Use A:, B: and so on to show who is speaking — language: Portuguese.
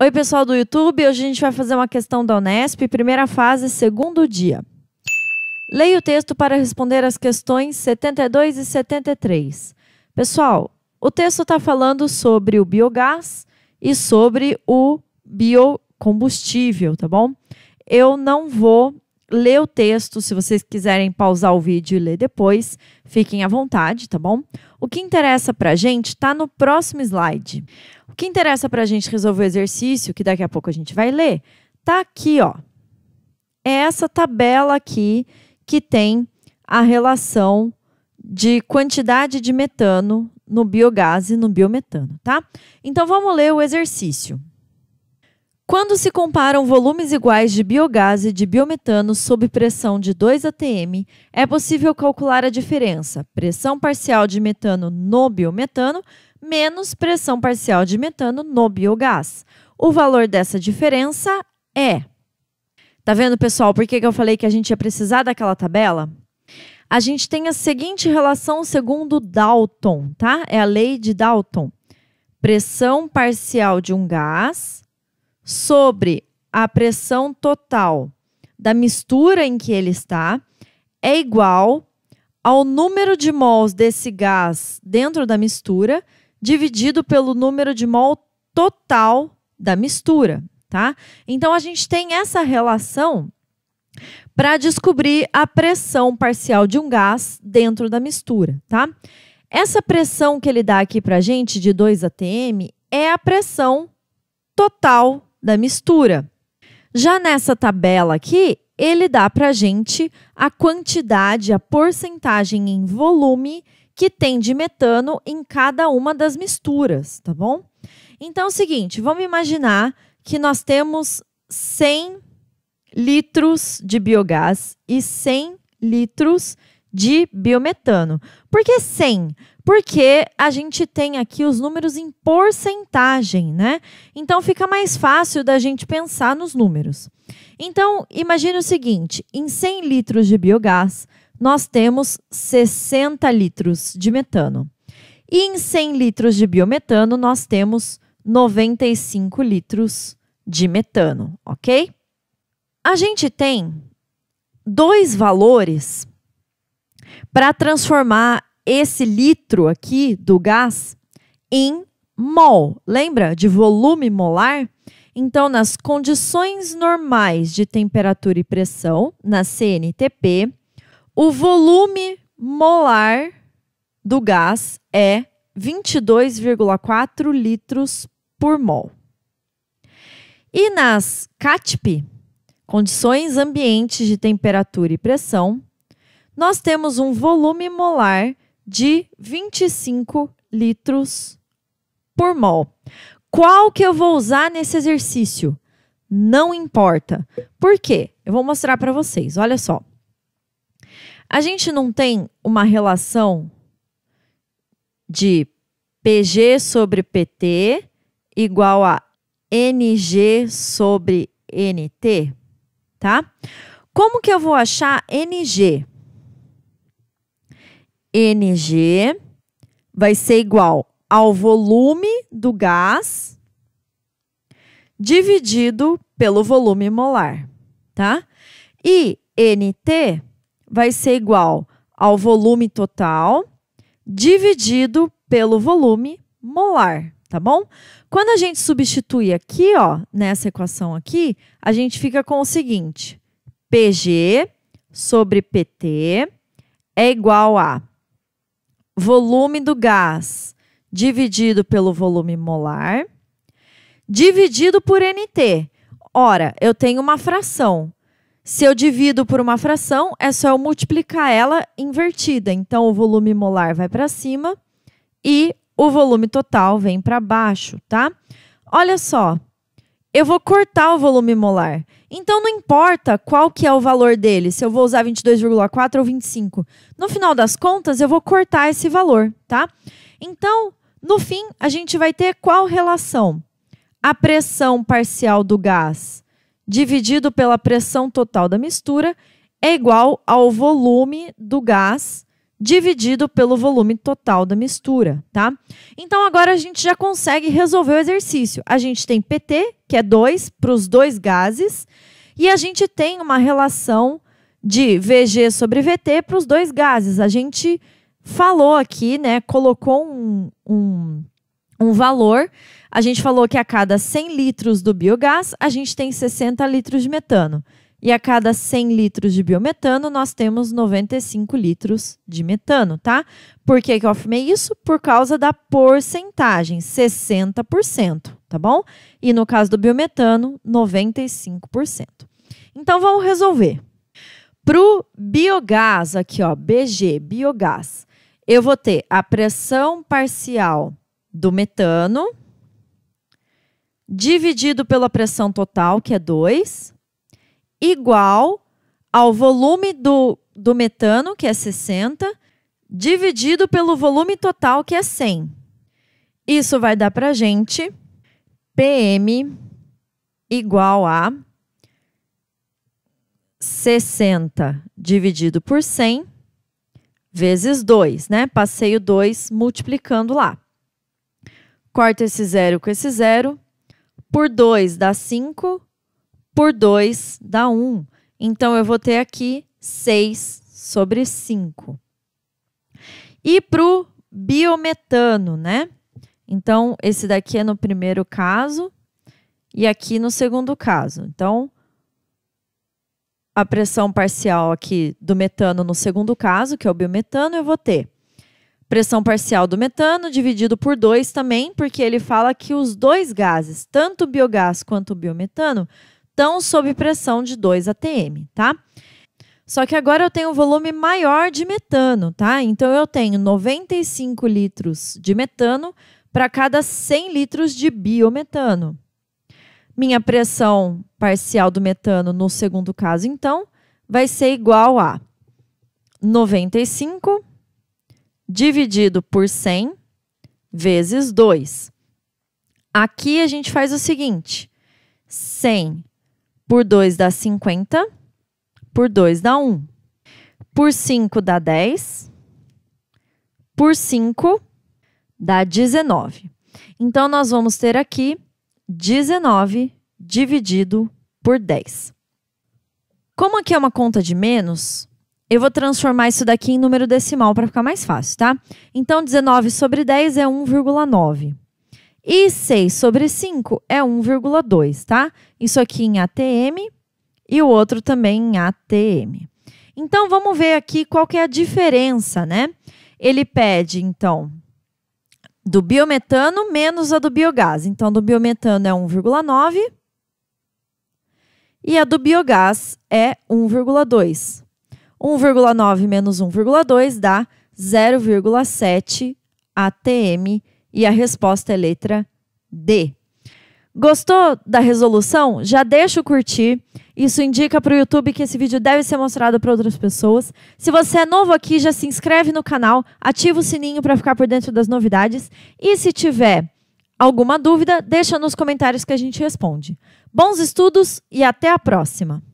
A: Oi, pessoal do YouTube. Hoje a gente vai fazer uma questão da Unesp, primeira fase, segundo dia. Leia o texto para responder as questões 72 e 73. Pessoal, o texto está falando sobre o biogás e sobre o biocombustível, tá bom? Eu não vou ler o texto, se vocês quiserem pausar o vídeo e ler depois, fiquem à vontade, tá bom? O que interessa para a gente está no próximo slide. O que interessa para a gente resolver o exercício, que daqui a pouco a gente vai ler, tá aqui, ó. É essa tabela aqui que tem a relação de quantidade de metano no biogás e no biometano, tá? Então vamos ler o exercício. Quando se comparam volumes iguais de biogás e de biometano sob pressão de 2 atm, é possível calcular a diferença, pressão parcial de metano no biometano menos pressão parcial de metano no biogás. O valor dessa diferença é. Tá vendo, pessoal, por que eu falei que a gente ia precisar daquela tabela? A gente tem a seguinte relação segundo Dalton, tá? É a lei de Dalton. Pressão parcial de um gás sobre a pressão total da mistura em que ele está é igual ao número de mols desse gás dentro da mistura dividido pelo número de mol total da mistura, tá? Então a gente tem essa relação para descobrir a pressão parcial de um gás dentro da mistura, tá? Essa pressão que ele dá aqui para gente de 2 atm é a pressão total da mistura. Já nessa tabela aqui, ele dá para a gente a quantidade, a porcentagem em volume que tem de metano em cada uma das misturas, tá bom? Então é o seguinte, vamos imaginar que nós temos 100 litros de biogás e 100 litros de biometano. Por que 100? porque a gente tem aqui os números em porcentagem, né? Então fica mais fácil da gente pensar nos números. Então, imagine o seguinte: em 100 litros de biogás, nós temos 60 litros de metano. E em 100 litros de biometano, nós temos 95 litros de metano, ok? A gente tem dois valores para transformar esse litro aqui do gás em mol. Lembra de volume molar? Então, nas condições normais de temperatura e pressão, na CNTP, o volume molar do gás é 22,4 litros por mol. E nas CATP, condições ambientes de temperatura e pressão, nós temos um volume molar de 25 litros por mol. Qual que eu vou usar nesse exercício? Não importa. Por quê? Eu vou mostrar para vocês. Olha só. A gente não tem uma relação de PG sobre PT igual a NG sobre NT, tá? Como que eu vou achar NG? NG vai ser igual ao volume do gás dividido pelo volume molar, tá? E NT vai ser igual ao volume total dividido pelo volume molar, tá bom? Quando a gente substitui aqui, ó, nessa equação aqui, a gente fica com o seguinte: PG sobre PT é igual a volume do gás dividido pelo volume molar, dividido por NT. Ora, eu tenho uma fração. Se eu divido por uma fração, é só eu multiplicar ela invertida. Então, o volume molar vai para cima e o volume total vem para baixo, tá? Olha só, eu vou cortar o volume molar. Então não importa qual que é o valor dele, se eu vou usar 22,4 ou 25. No final das contas, eu vou cortar esse valor, tá? Então, no fim, a gente vai ter qual relação? A pressão parcial do gás dividido pela pressão total da mistura é igual ao volume do gás dividido pelo volume total da mistura, tá? Então agora a gente já consegue resolver o exercício. A gente tem PT, que é 2 para os dois gases, e a gente tem uma relação de VG sobre VT para os dois gases. A gente falou aqui, né? Colocou um, um, um valor. A gente falou que a cada 100 litros do biogás, a gente tem 60 litros de metano. E a cada 100 litros de biometano, nós temos 95 litros de metano, tá? Por que, que eu afirmei isso? Por causa da porcentagem, 60%, tá bom? E no caso do biometano, 95%. Então, vamos resolver. Para o biogás, aqui, ó, BG, biogás, eu vou ter a pressão parcial do metano dividido pela pressão total, que é 2, igual ao volume do, do metano, que é 60, dividido pelo volume total, que é 100. Isso vai dar para a gente PM igual a 60 dividido por 100 vezes 2, né? Passei o 2 multiplicando lá. Corta esse zero com esse zero. Por 2 dá 5 por 2 dá 1. Então, eu vou ter aqui 6 sobre 5. E para o biometano, né? Então, esse daqui é no primeiro caso e aqui no segundo caso. Então, a pressão parcial aqui do metano no segundo caso, que é o biometano, eu vou ter pressão parcial do metano dividido por 2 também, porque ele fala que os dois gases, tanto o biogás quanto o biometano, estão sob pressão de 2 atm, tá? Só que agora eu tenho um volume maior de metano, tá? Então eu tenho 95 litros de metano para cada 100 litros de biometano. Minha pressão parcial do metano no segundo caso, então, vai ser igual a 95 dividido por 100 vezes 2. Aqui a gente faz o seguinte: 100 por 2 dá 50. Por 2 dá 1. Por 5 dá 10. Por 5 dá 19. Então, nós vamos ter aqui 19 dividido por 10. Como aqui é uma conta de menos, eu vou transformar isso daqui em número decimal para ficar mais fácil, tá? Então, 19 sobre 10 é 1,9. E 6 sobre 5 é 1,2, tá? Isso aqui em ATM e o outro também em ATM. Então, vamos ver aqui qual que é a diferença, né? Ele pede, então, do biometano menos a do biogás. Então, do biometano é 1,9 e a do biogás é 1,2. 1,9 menos 1,2 dá 0,7 ATM e a resposta é letra D. Gostou da resolução? Já deixa o curtir. Isso indica para o YouTube que esse vídeo deve ser mostrado para outras pessoas. Se você é novo aqui, já se inscreve no canal, ativa o sininho para ficar por dentro das novidades. E se tiver alguma dúvida, deixa nos comentários que a gente responde. Bons estudos e até a próxima!